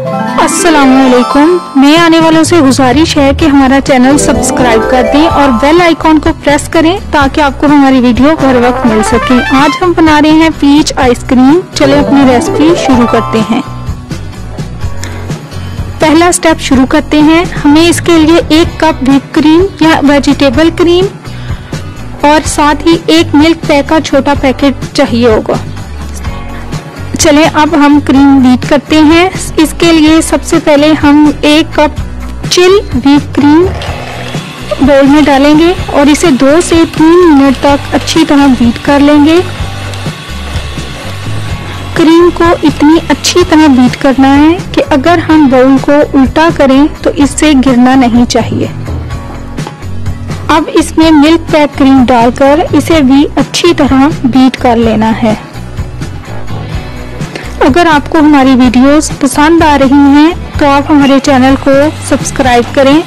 असलकुम मैं आने वालों से गुजारिश है कि हमारा चैनल सब्सक्राइब कर दें और बेल आइकॉन को प्रेस करें ताकि आपको हमारी वीडियो हर वक्त मिल सके। आज हम बना रहे हैं पीच आइसक्रीम चले अपनी रेसिपी शुरू करते हैं। पहला स्टेप शुरू करते हैं। हमें इसके लिए एक कप व्हीप क्रीम या वेजिटेबल क्रीम और साथ ही एक मिल्क पैक का छोटा पैकेट चाहिए होगा। चले, अब हम क्रीम बीट करते हैं। इसके लिए सबसे पहले हम एक कप चिल व्हीप क्रीम बोल में डालेंगे और इसे दो से तीन मिनट तक अच्छी तरह बीट कर लेंगे। क्रीम को इतनी अच्छी तरह बीट करना है कि अगर हम बाउल को उल्टा करें तो इससे गिरना नहीं चाहिए। अब इसमें मिल्क पैक क्रीम डालकर इसे भी अच्छी तरह बीट कर लेना है। अगर आपको हमारी वीडियोस पसंद आ रही हैं तो आप हमारे चैनल को सब्सक्राइब करें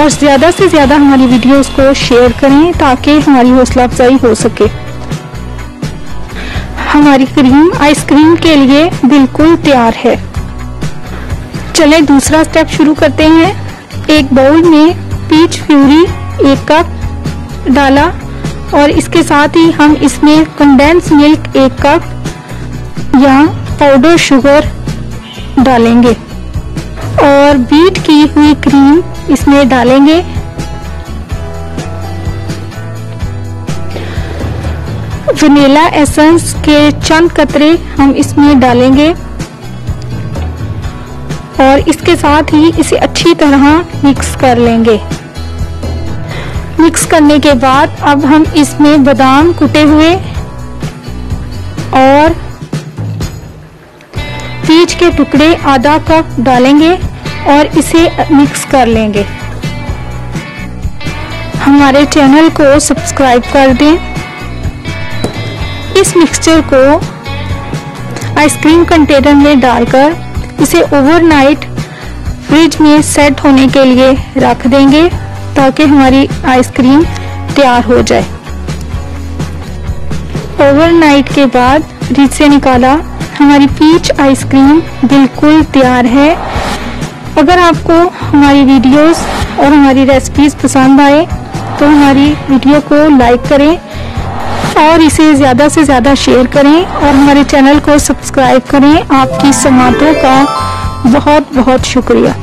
और ज़्यादा से ज़्यादा हमारी वीडियोस को शेयर करें ताकि हमारी हौसला अफजाई हो सके। हमारी क्रीम आइसक्रीम के लिए बिल्कुल तैयार है। चले, दूसरा स्टेप शुरू करते हैं। एक बाउल में पीच फ्यूरी एक कप डाला और इसके साथ ही हम इसमें कंडेंस मिल्क एक कप या पाउडर शुगर डालेंगे और बीट की हुई क्रीम इसमें डालेंगे। वनीला एसेंस के चंद कतरे हम इसमें डालेंगे और इसके साथ ही इसे अच्छी तरह मिक्स कर लेंगे। मिक्स करने के बाद अब हम इसमें बादाम कुटे हुए और के टुकड़े आधा कप डालेंगे और इसे मिक्स कर लेंगे। हमारे चैनल को सब्सक्राइब कर दें। इस मिक्सचर को आइसक्रीम कंटेनर में डालकर इसे ओवरनाइट फ्रिज में सेट होने के लिए रख देंगे ताकि हमारी आइसक्रीम तैयार हो जाए। ओवरनाइट के बाद फ्रिज से निकाला हमारी पीच आइसक्रीम बिल्कुल तैयार है। अगर आपको हमारी वीडियोस और हमारी रेसिपीज़ पसंद आए तो हमारी वीडियो को लाइक करें और इसे ज़्यादा से ज़्यादा शेयर करें और हमारे चैनल को सब्सक्राइब करें। आपकी समातों का बहुत बहुत शुक्रिया।